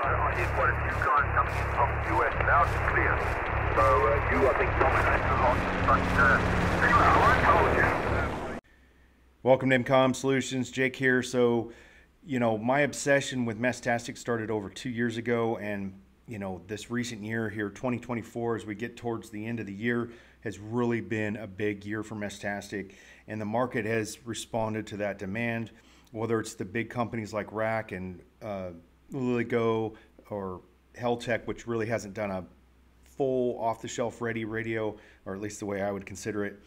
I, guys coming in from the US and clear. So uh, I. But uh, told you. Welcome to EmComm Solutions, Jake here. So, you know, my obsession with Meshtastic started over two years ago, and you know, this recent year here, 2024, as we get towards the end of the year, has really been a big year for Meshtastic, and the market has responded to that demand. Whether it's the big companies like RAK and uh, LilyGo or Heltec, which really hasn't done a full off-the-shelf ready radio, or at least the way I would consider it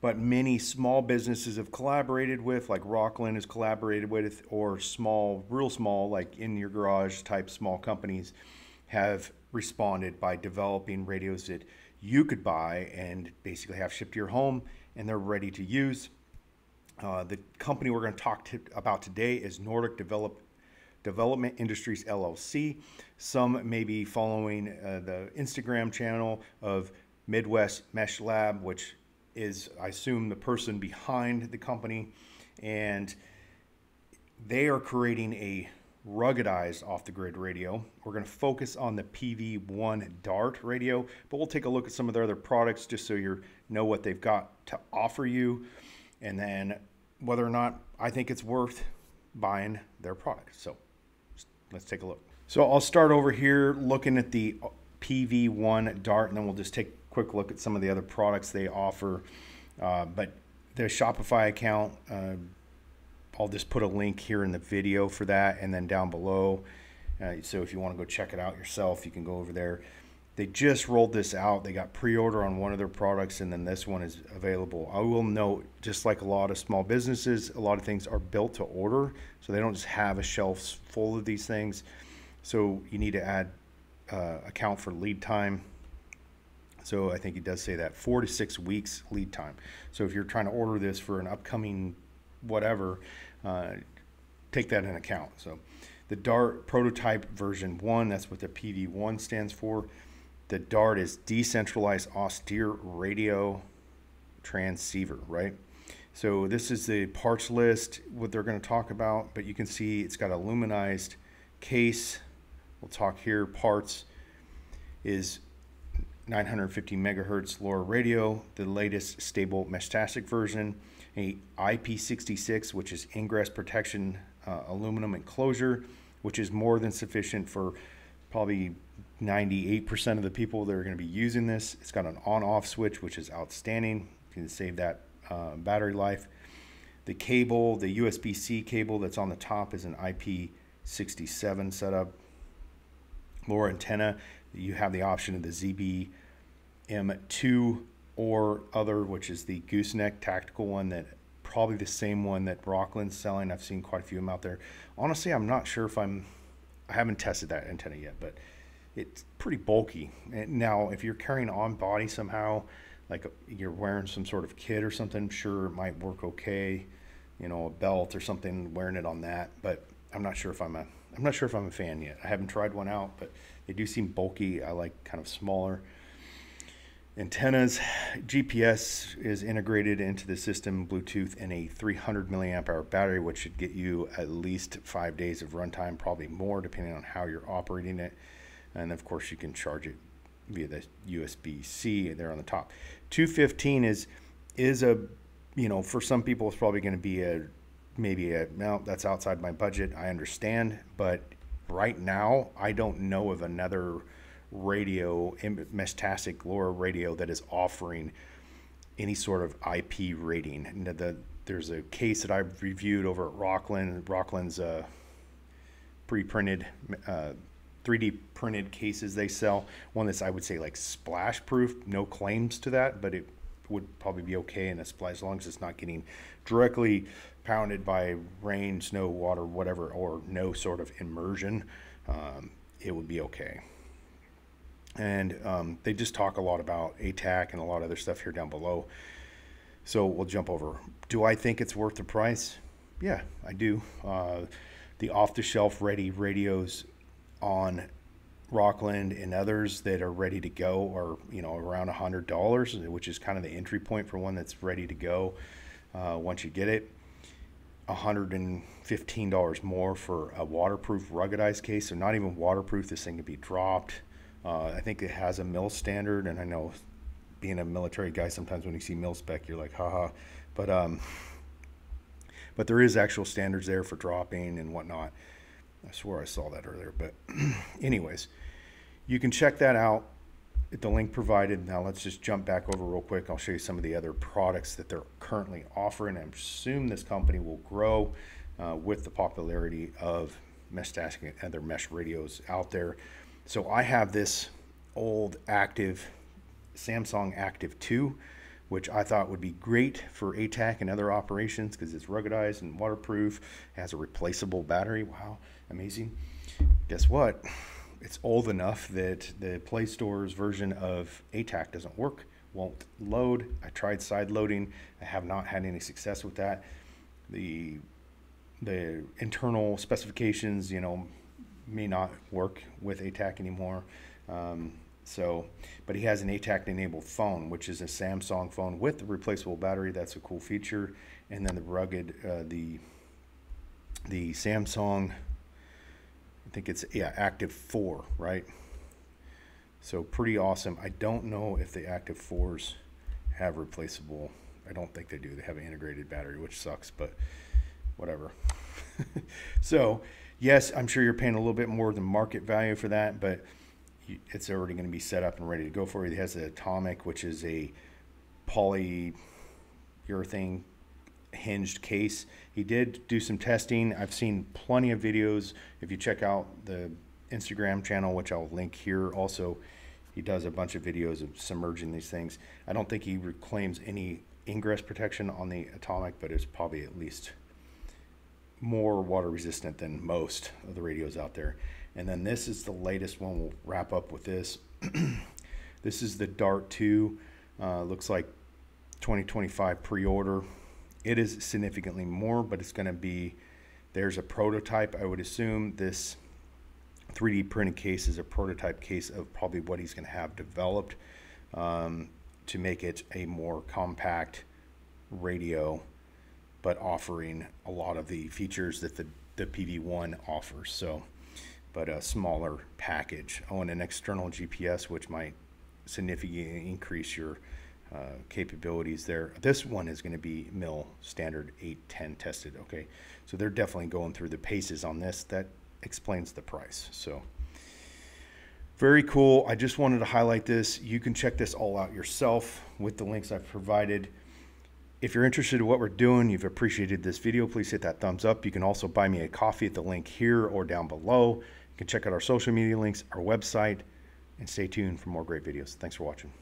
but many small businesses have collaborated with, like Rokland has collaborated with, or small, real small, like in your garage type small companies have responded by developing radios that you could buy and basically have shipped to your home and they're ready to use. Uh, the company we're going to talk to, about today is Nordic Develop, Development Industries LLC. Some may be following uh, the Instagram channel of Midwest Mesh Lab, which is, I assume, the person behind the company. And they are creating a ruggedized off the grid radio. We're going to focus on the PV1 Dart radio, but we'll take a look at some of their other products just so you know what they've got to offer you and then whether or not I think it's worth buying their product. So let's take a look. So I'll start over here looking at the PV1 Dart and then we'll just take a quick look at some of the other products they offer. Uh, but the Shopify account, uh, I'll just put a link here in the video for that and then down below. Uh, so if you want to go check it out yourself, you can go over there. They just rolled this out. They got pre-order on one of their products and then this one is available. I will note, just like a lot of small businesses, a lot of things are built to order. So they don't just have a shelf full of these things. So you need to add uh, account for lead time. So I think it does say that four to six weeks lead time. So if you're trying to order this for an upcoming whatever, uh, take that in account. So the DART prototype version one, that's what the PV1 stands for. The DART is decentralized austere radio transceiver, right? So this is the parts list, what they're going to talk about, but you can see it's got a luminized case. We'll talk here. Parts is 950 megahertz LoRa radio, the latest stable Meshtastic version a IP66, which is ingress protection uh, aluminum enclosure, which is more than sufficient for probably 98% of the people that are going to be using this. It's got an on-off switch, which is outstanding. You can save that uh, battery life. The cable, the USB-C cable that's on the top is an IP67 setup. LoRa antenna, you have the option of the ZB-M2 or other, which is the gooseneck tactical one that probably the same one that Rokland's selling. I've seen quite a few of them out there. Honestly, I'm not sure if I'm, I haven't tested that antenna yet, but it's pretty bulky. Now, if you're carrying on body somehow, like you're wearing some sort of kit or something, sure it might work okay. You know, a belt or something, wearing it on that. But I'm not sure if I'm a, I'm not sure if I'm a fan yet. I haven't tried one out, but they do seem bulky. I like kind of smaller antennas. GPS is integrated into the system, Bluetooth, and a 300 milliamp hour battery, which should get you at least five days of runtime, probably more, depending on how you're operating it. And of course, you can charge it via the USB-C there on the top. 215 is is a you know for some people it's probably going to be a maybe a no that's outside my budget. I understand, but right now I don't know of another radio, Meshtastic LoRa radio that is offering any sort of IP rating. The, there's a case that I've reviewed over at Rokland. Rokland's uh, pre-printed, uh, 3D printed cases they sell. One that's I would say like splash proof. No claims to that, but it would probably be okay in a splash as long as it's not getting directly pounded by rain, snow, water, whatever, or no sort of immersion. Um, it would be okay and um, they just talk a lot about ATAK and a lot of other stuff here down below. So we'll jump over. Do I think it's worth the price? Yeah, I do. Uh, the off-the-shelf ready radios on Rokland and others that are ready to go are you know around hundred dollars, which is kind of the entry point for one that's ready to go uh, once you get it. $115 more for a waterproof ruggedized case. So not even waterproof, this thing can be dropped. Uh, I think it has a mil standard, and I know being a military guy, sometimes when you see mil spec, you're like, haha. But um, but there is actual standards there for dropping and whatnot. I swear I saw that earlier. But anyways, you can check that out at the link provided. Now let's just jump back over real quick. I'll show you some of the other products that they're currently offering. I assume this company will grow uh, with the popularity of Meshtastic and other mesh radios out there. So I have this old active Samsung Active 2, which I thought would be great for ATAK and other operations because it's ruggedized and waterproof, has a replaceable battery. Wow, amazing. Guess what? It's old enough that the Play Store's version of ATAK doesn't work, won't load. I tried side loading. I have not had any success with that. The the internal specifications, you know, may not work with ATAK anymore. Um, so, but he has an ATAK enabled phone, which is a Samsung phone with the replaceable battery. That's a cool feature. And then the rugged, uh, the the Samsung, I think it's yeah Active Four, right? So pretty awesome. I don't know if the Active Fours have replaceable. I don't think they do. They have an integrated battery, which sucks, but whatever. so yes, I'm sure you're paying a little bit more than market value for that, but it's already going to be set up and ready to go for you. It has the Atomic, which is a polyurethane hinged case. He did do some testing. I've seen plenty of videos. If you check out the Instagram channel, which I'll link here also, he does a bunch of videos of submerging these things. I don't think he claims any ingress protection on the Atomic, but it's probably at least more water resistant than most of the radios out there. And then this is the latest one. We'll wrap up with this. this is the Dart 2. Uh, looks like 2025 pre-order. It is significantly more, but it's going to be, there's a prototype. I would assume this 3D printed case is a prototype case of probably what he's going to have developed um, to make it a more compact radio but offering a lot of the features that the, the PV1 offers. So, but a smaller package. Oh, and an external GPS, which might significantly increase your uh, capabilities there. This one is going to be mil standard 810 tested. Okay, so they're definitely going through the paces on this. That explains the price. So very cool. I just wanted to highlight this. You can check this all out yourself with the links I've provided. If you're interested in what we're doing, you've appreciated this video, please hit that thumbs up. You can also buy me a coffee at the link here or down below. Can check out our social media links, our website, and stay tuned for more great videos. Thanks for watching.